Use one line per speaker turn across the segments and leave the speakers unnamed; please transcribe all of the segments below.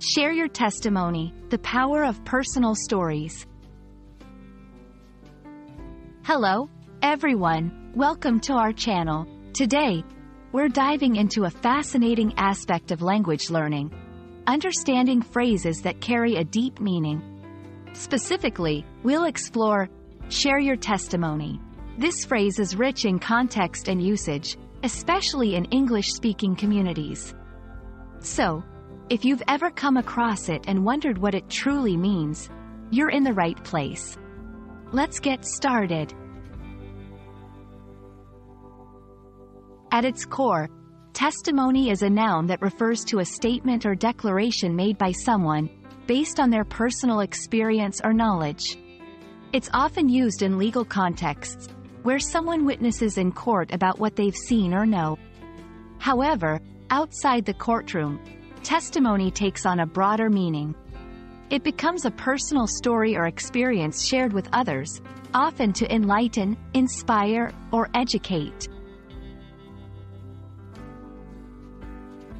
Share your testimony, the power of personal stories. Hello, everyone. Welcome to our channel. Today, we're diving into a fascinating aspect of language learning. Understanding phrases that carry a deep meaning. Specifically, we'll explore share your testimony. This phrase is rich in context and usage, especially in English-speaking communities. So, if you've ever come across it and wondered what it truly means, you're in the right place. Let's get started. At its core, testimony is a noun that refers to a statement or declaration made by someone based on their personal experience or knowledge. It's often used in legal contexts, where someone witnesses in court about what they've seen or know. However, outside the courtroom, testimony takes on a broader meaning. It becomes a personal story or experience shared with others, often to enlighten, inspire, or educate.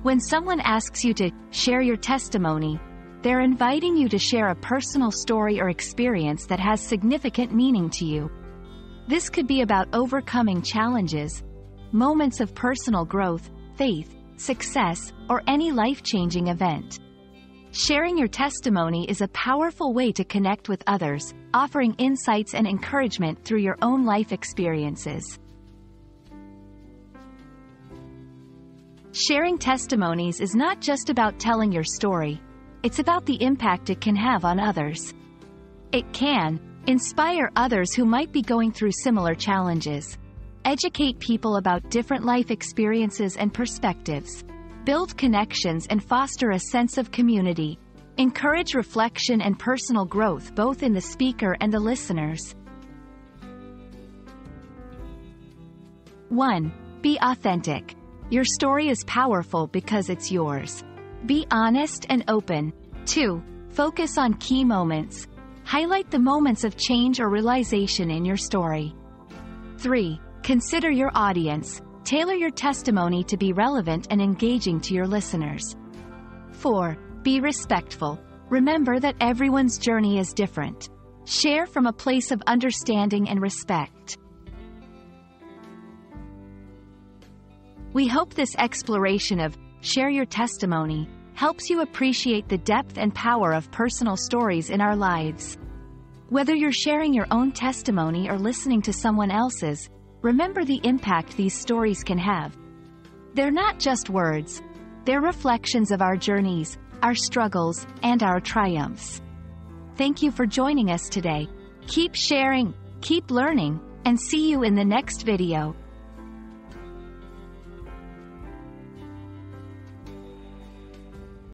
When someone asks you to share your testimony, they're inviting you to share a personal story or experience that has significant meaning to you. This could be about overcoming challenges, moments of personal growth, faith, success, or any life-changing event. Sharing your testimony is a powerful way to connect with others, offering insights and encouragement through your own life experiences. Sharing testimonies is not just about telling your story, it's about the impact it can have on others. It can inspire others who might be going through similar challenges, educate people about different life experiences and perspectives, build connections and foster a sense of community, encourage reflection and personal growth both in the speaker and the listeners. 1. Be authentic. Your story is powerful because it's yours. Be honest and open. 2. Focus on key moments. Highlight the moments of change or realization in your story. 3. Consider your audience. Tailor your testimony to be relevant and engaging to your listeners. 4. Be respectful. Remember that everyone's journey is different. Share from a place of understanding and respect. We hope this exploration of share your testimony helps you appreciate the depth and power of personal stories in our lives. Whether you're sharing your own testimony or listening to someone else's, remember the impact these stories can have. They're not just words, they're reflections of our journeys, our struggles, and our triumphs. Thank you for joining us today. Keep sharing, keep learning, and see you in the next video.